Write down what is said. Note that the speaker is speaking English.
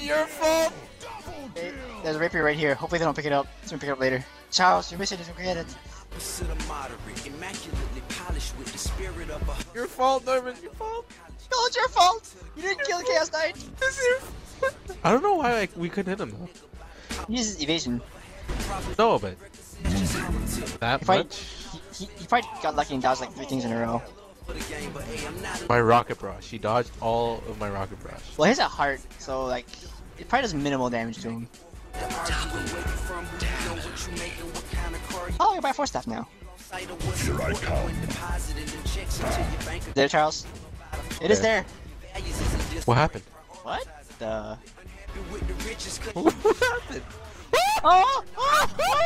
Your fault! Okay, There's a rapier right here. Hopefully they don't pick it up. It's gonna pick it up later. Charles, you're missing it. Don't forget it. Your fault, Norman. Your fault. No, it's your fault. You didn't kill Chaos Knight. It's your I don't know why like, we couldn't hit him though. He uses evasion. No, but that If I, he, he, he probably got lucky and dodged like three things in a row. My rocket brush. He dodged all of my rocket brush. Well, he has a heart, so like it probably does minimal damage to him. Oh, you're by force staff now. Here I come. There, Charles. It is there. What happened? What? The. what happened? Oh! oh! oh!